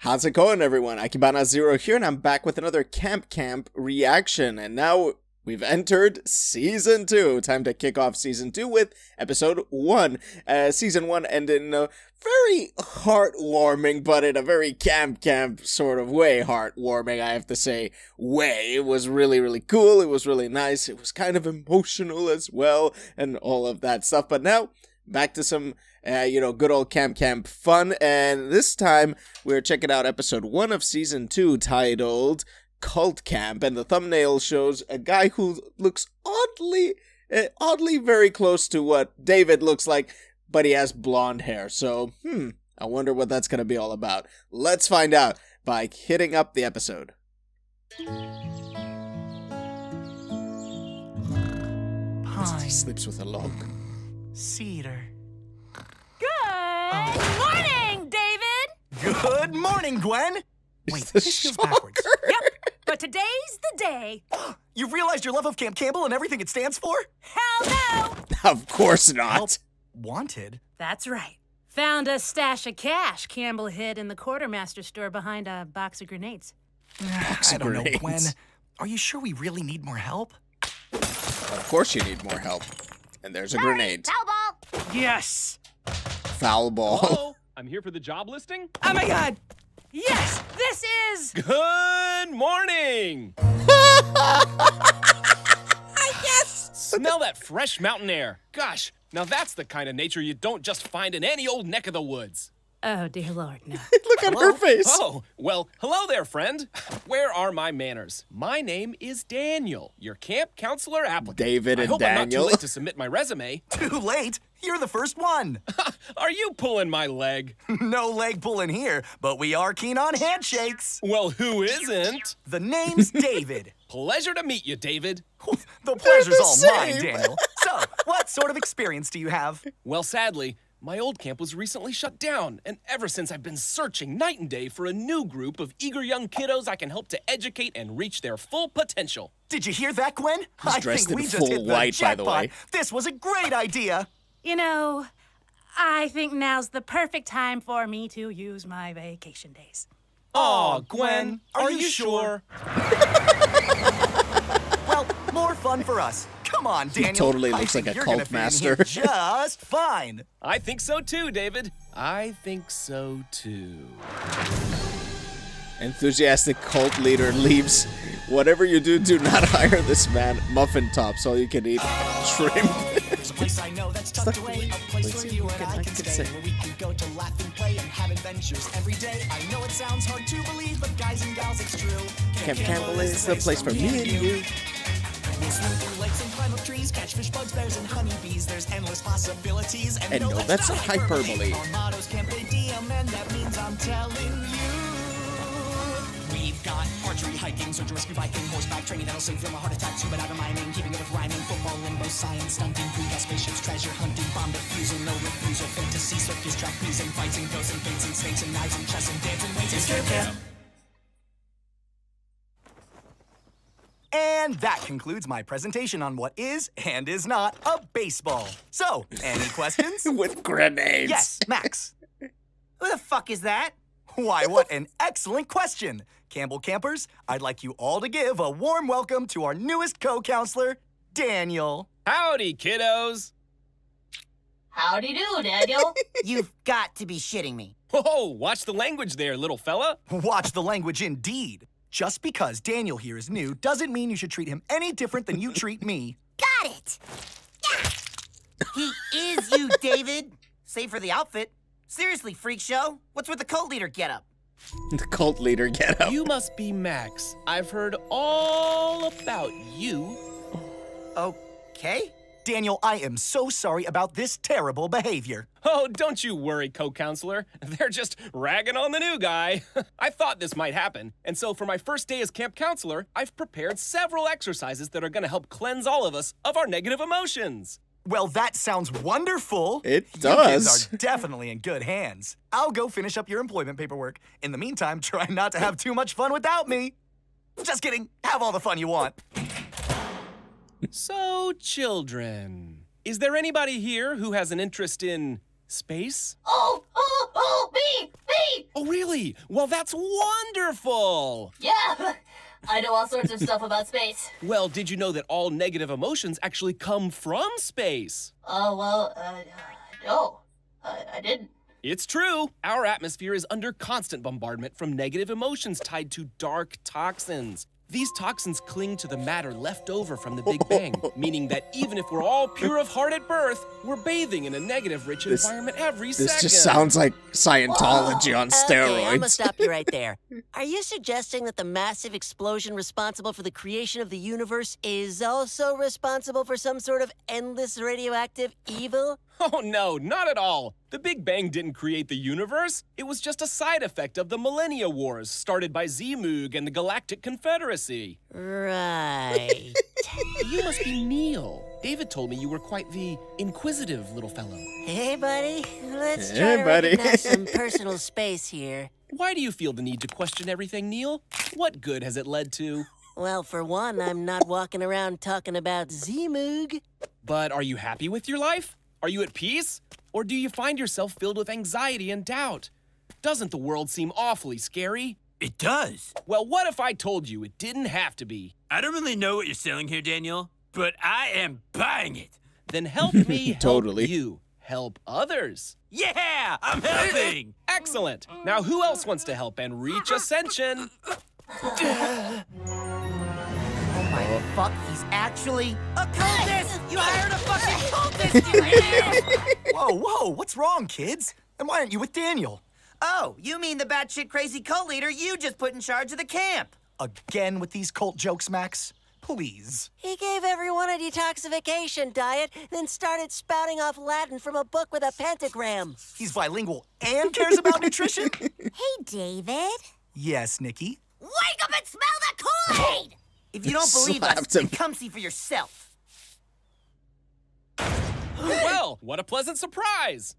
How's it going, everyone? Akibana Zero here, and I'm back with another Camp Camp reaction. And now we've entered season two. Time to kick off season two with episode one. Uh, season one ended in a very heartwarming, but in a very Camp Camp sort of way, heartwarming, I have to say, way. It was really, really cool. It was really nice. It was kind of emotional as well, and all of that stuff. But now, back to some uh, you know, good old Camp Camp fun. And this time we're checking out episode one of season two titled Cult Camp. And the thumbnail shows a guy who looks oddly, uh, oddly very close to what David looks like, but he has blonde hair. So, hmm, I wonder what that's going to be all about. Let's find out by hitting up the episode. He sleeps with a log. Cedar. Good morning, Gwen. Wait, this feels backwards. Yep, but today's the day. You've realized your love of Camp Campbell and everything it stands for? Hell no. Of course not. Help wanted. That's right. Found a stash of cash Campbell hid in the quartermaster store behind a box of grenades. I don't know. Gwen. Are you sure we really need more help? Of course you need more help. And there's a grenade. Foul ball. Yes. Foul ball. I'm here for the job listing. Oh my god. Yes, this is. Good morning. I guess! Smell that fresh mountain air. Gosh, now that's the kind of nature you don't just find in any old neck of the woods. Oh dear lord, no. Look at her face. Oh, well, hello there, friend. Where are my manners? My name is Daniel, your camp counselor applicant. David I and hope I'm not Daniel. too late to submit my resume. Too late. You're the first one. Are you pulling my leg? no leg pulling here, but we are keen on handshakes. Well, who isn't? The name's David. Pleasure to meet you, David. the pleasure's the all mine. Daniel. So, what sort of experience do you have? Well, sadly, my old camp was recently shut down, and ever since I've been searching night and day for a new group of eager young kiddos I can help to educate and reach their full potential. Did you hear that, Gwen? I dressed think in we just full hit the white, by the jackpot. way. This was a great idea. You know, I think now's the perfect time for me to use my vacation days. Aw, Gwen, are are, you you sure? sure? Well, more fun for us. Come on, Daniel. totally I looks think like a you're cult gonna fit master. Just fine. I think so too, David. I think so too. Enthusiastic cult leader leaves. Whatever you do, do not hire this man. Muffin tops, all you can eat. Shrimp. There's a place I know that's tucked away, a place where you and I can stay, where we can go to laugh and play and have adventures every day. I know it sounds hard to believe, but guys and gals, it's true. Camp Campbell is the place for me and you. We'll swim through lakes and climb up trees, catch fish, bugs, bears, and honeybees. There's endless possibilities, and, And no, that's not hyperbole. Our motto's Camp Diem, and that means I'm telling you. We've got archery, hiking, search and rescue, biking, horseback training that'll save from a heart attack, scuba diving, mining, keeping it with rhyming, football, limbo, science, stunting, food, gas, spaceships, treasure hunting, bomb defusal, no refusal, fantasy, circus, trapezing, fights and ghosts and fates and snakes and knives and chess and dancing, ways and Camp And that concludes my presentation on what is and is not a baseball. So, any questions? With grenades. yes, Max. Who the fuck is that? Why, what an excellent question. Campbell Campers, I'd like you all to give a warm welcome to our newest co counselor, Daniel. Howdy, kiddos. Howdy do, Daniel. You've got to be shitting me. Whoa, watch the language there, little fella. Watch the language indeed. Just because Daniel here is new doesn't mean you should treat him any different than you treat me. Got it! he is you, David. Save for the outfit. Seriously, freak show. What's with the cult leader getup? The cult leader get up. You must be Max. I've heard all about you. Okay. Daniel, I am so sorry about this terrible behavior. Oh, don't you worry, co counselor. They're just ragging on the new guy. I thought this might happen, and so for my first day as camp counselor, I've prepared several exercises that are going to help cleanse all of us of our negative emotions. Well, that sounds wonderful. It You does. kids are definitely in good hands. I'll go finish up your employment paperwork. In the meantime, try not to have too much fun without me. Just kidding. Have all the fun you want. So, children, is there anybody here who has an interest in space? oh, oh, oh, me, me. Oh, really? Well, that's wonderful! Yeah, I know all sorts of stuff about space. Well, did you know that all negative emotions actually come from space? Oh, well, uh, no, I, I didn't. It's true. Our atmosphere is under constant bombardment from negative emotions tied to dark toxins. These toxins cling to the matter left over from the Big Bang, meaning that even if we're all pure of heart at birth, we're bathing in a negative rich This- environment every This second. just sounds like Scientology on steroids. Okay, I'm gonna steroids. stop you right there. Are you suggesting that the massive explosion responsible for the creation of the universe is also responsible for some sort of endless radioactive evil? Oh no, not at all. The Big Bang didn't create the universe. It was just a side effect of the Millennia Wars started by Zmoog and the Galactic Confederacy. Right. You must be Neil. David told me you were quite the inquisitive little fellow. hey, buddy. Let's try Hey, to buddy. recognize some personal space here. Why do you feel the need to question everything, Neil? What good has it led to? Well, for one, I'm not walking around talking about Zmoog. But are you happy with your life? Are you at peace? Or do you find yourself filled with anxiety and doubt? Doesn't the world seem awfully scary? It does. Well, what if I told you it didn't have to be? I don't really know what you're selling here, Daniel, but I am buying it. Then help me help Totally. you help others. Yeah, I'm helping. Excellent. Now, who else wants to help and reach ascension? Oh my fuck, he's actually a cultist! You hired a fucking cultist, you idiot! Whoa, whoa, what's wrong, kids? And why aren't you with Daniel? Oh, you mean the batshit crazy cult leader you just put in charge of the camp? Again with these cult jokes, Max? Please. He gave everyone a detoxification diet, then started spouting off Latin from a book with a pentagram. He's bilingual and cares about nutrition? Hey, David. Yes, Nikki. Wake up and smell the Kool-Aid! If you don't believe us, him. come see for yourself. Well, what a pleasant surprise.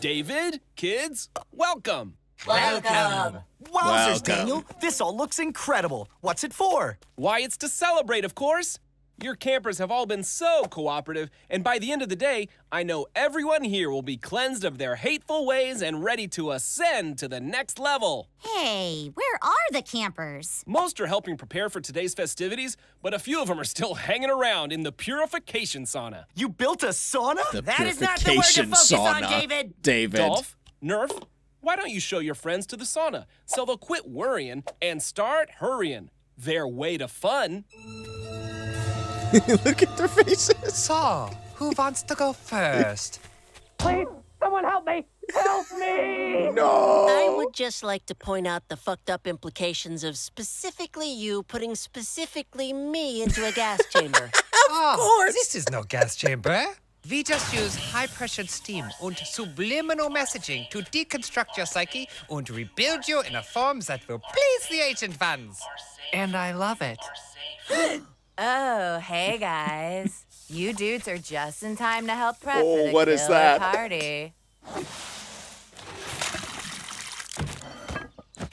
David, kids, welcome. Welcome. Wowzers, Welcome. Daniel. This all looks incredible. What's it for? Why, it's to celebrate, of course. Your campers have all been so cooperative, and by the end of the day, I know everyone here will be cleansed of their hateful ways and ready to ascend to the next level. Hey, where are the campers? Most are helping prepare for today's festivities, but a few of them are still hanging around in the purification sauna. You built a sauna? The That is not the word to purification focus on. David. David. Dolph, Nerf, why don't you show your friends to the sauna so they'll quit worrying and start hurrying? Their way to fun. Look at their faces. So, who wants to go first? Please, someone help me! Help me! No. I would just like to point out the fucked up implications of specifically you putting specifically me into a gas chamber. Of oh, course! Oh, this is no gas chamber. We just use high-pressured steam and subliminal messaging to deconstruct your psyche and rebuild you in a form that will please the ancient ones. And I love it. Oh, hey guys. You dudes are just in time to help prep Oh, for the what is killer that? party.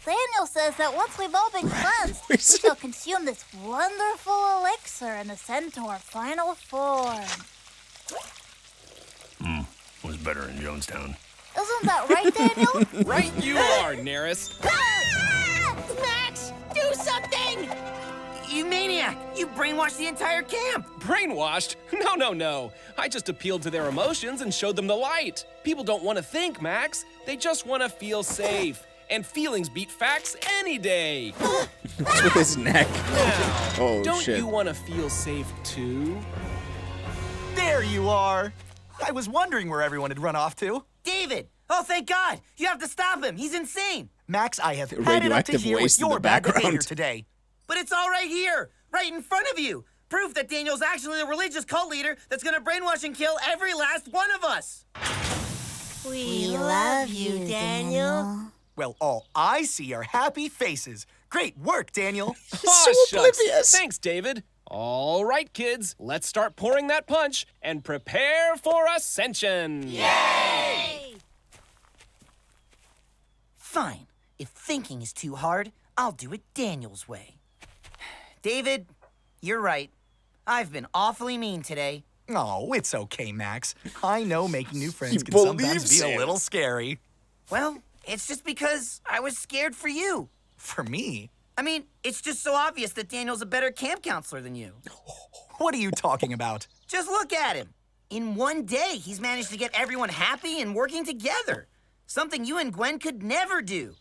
Daniel says that once we've all been cleansed, we shall consume this wonderful elixir and ascend to our final form. Hmm, was better in Jonestown. Isn't that right, Daniel? Right you are, Nerris. Ah! Max, do something! You maniac! You brainwashed the entire camp! Brainwashed? No, no, no. I just appealed to their emotions and showed them the light. People don't want to think, Max. They just want to feel safe. And feelings beat facts any day. What's with his neck? Now, Oh, don't shit. you want to feel safe too? There you are. I was wondering where everyone had run off to. David! Oh, thank God! You have to stop him! He's insane! Max, I have had it up to radioactive here with your bad behavior background. today. But it's all right here, right in front of you. Proof that Daniel's actually the religious cult leader that's gonna brainwash and kill every last one of us. We love you, Daniel. Well, all I see are happy faces. Great work, Daniel. So shucks. oblivious. Thanks, David. All right, kids, let's start pouring that punch and prepare for ascension. Yay! Fine. If thinking is too hard, I'll do it Daniel's way. David, you're right. I've been awfully mean today. Oh, it's okay, Max. I know making new friends He can sometimes believes be a little scary. Well, It's just because I was scared for you. For me? I mean, it's just so obvious that Daniel's a better camp counselor than you. What are you talking about? Just look at him. In one day, he's managed to get everyone happy and working together. Something you and Gwen could never do.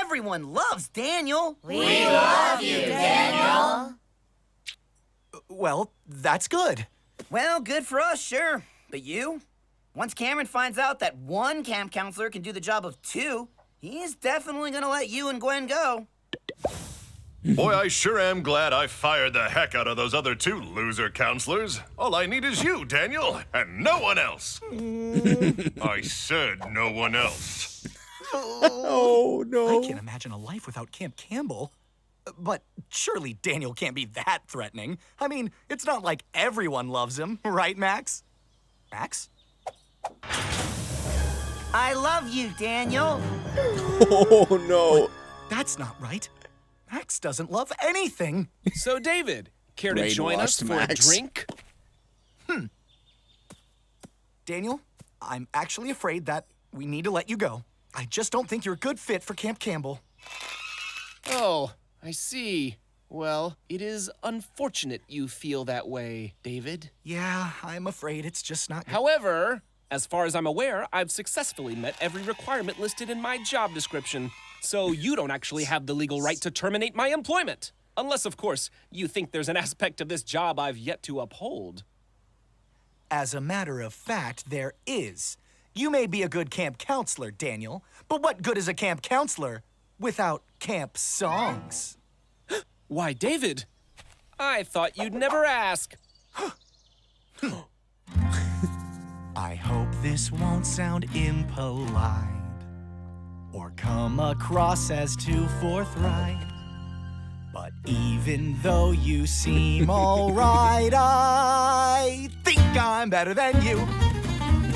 Everyone loves Daniel. We love you, Daniel. Well, that's good. Well, good for us, sure. But you? Once Cameron finds out that one camp counselor can do the job of two, he's definitely gonna let you and Gwen go. Boy, I sure am glad I fired the heck out of those other two loser counselors. All I need is you, Daniel, and no one else. I said no one else. Oh, no. I can't imagine a life without Camp Campbell. But surely Daniel can't be that threatening. I mean, it's not like everyone loves him, right, Max? Max? I love you, Daniel. Oh, no. That's not right. Max doesn't love anything. So, David, care to join us for Max. a drink? Hmm. Daniel, I'm actually afraid that we need to let you go. I just don't think you're a good fit for Camp Campbell. Oh, I see. Well, it is unfortunate you feel that way, David. Yeah, I'm afraid it's just not. However, as far as I'm aware, I've successfully met every requirement listed in my job description. So you don't actually have the legal right to terminate my employment. Unless, of course, you think there's an aspect of this job I've yet to uphold. As a matter of fact, there is. You may be a good camp counselor, Daniel, but what good is a camp counselor without camp songs? Why, David? I thought you'd never ask. I hope this won't sound impolite or come across as too forthright. But even though you seem alright, I think I'm better than you.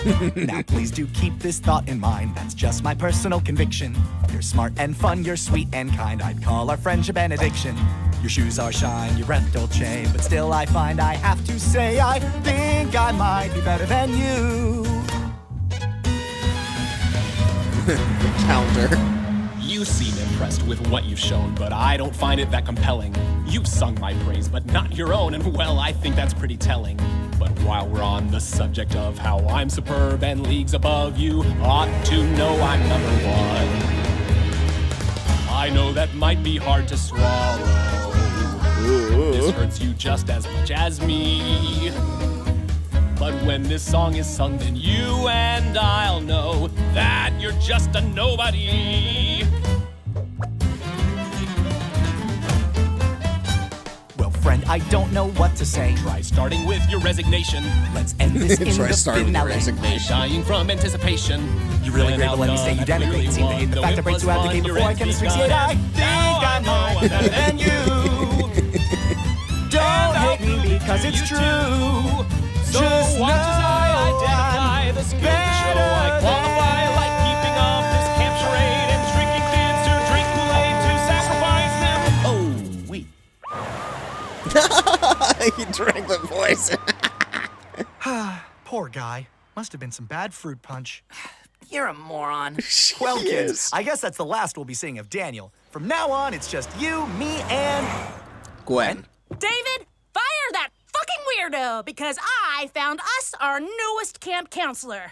now, please do keep this thought in mind. That's just my personal conviction. You're smart and fun, you're sweet and kind. I'd call our friendship an addiction. Your shoes are shine, your breath Dolce, but still I find I have to say I think I might be better than you. Counter. You seem impressed with what you've shown, but I don't find it that compelling. You've sung my praise, but not your own, and well, I think that's pretty telling. But while we're on the subject of how I'm superb and leagues above you, ought to know I'm number one. I know that might be hard to swallow. This hurts you just as much as me. But when this song is sung, then you and I'll know that you're just a nobody. I don't know what to say. Try starting with your resignation. Let's end this in Try the starting with your finale. resignation. Dying from anticipation. You really great, but let me say you done, damn I great. Seem to hate the fact I break you out the fun, game before I can asphyxiate. I think know I'm better than you. Don't hate me because it's true. So Just as I know identify the skills he drank the poison. Poor guy. Must have been some bad fruit punch. You're a moron. Well, kids, Yes. I guess that's the last we'll be seeing of Daniel. From now on, it's just you, me, and. Gwen. David, fire that fucking weirdo because I found us our newest camp counselor.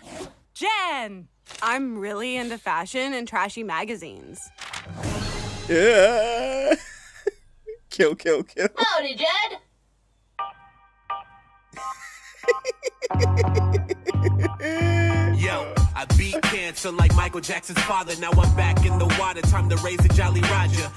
Jen. I'm really into fashion and trashy magazines. Yeah. kill, kill, kill. Howdy, Jed. Yo, I beat cancer like Michael Jackson's father. Now I'm back in the water. Time to raise a Jolly Roger.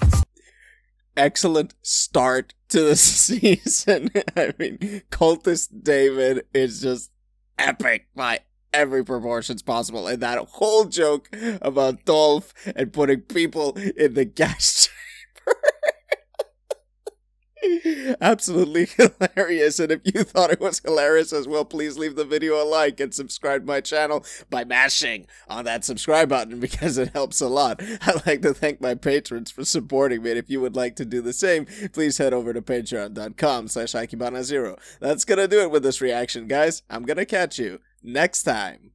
Excellent start to the season. I mean, Cultist David is just epic by every proportions possible. And that whole joke about Dolph and putting people in the gas chamber. Absolutely hilarious. And if you thought it was hilarious as well, please leave the video a like and subscribe to my channel by mashing on that subscribe button because it helps a lot. I'd like to thank my patrons for supporting me. And if you would like to do the same, please head over to patreon.com slash AkibanaZero. That's gonna do it with this reaction, guys. I'm gonna catch you next time.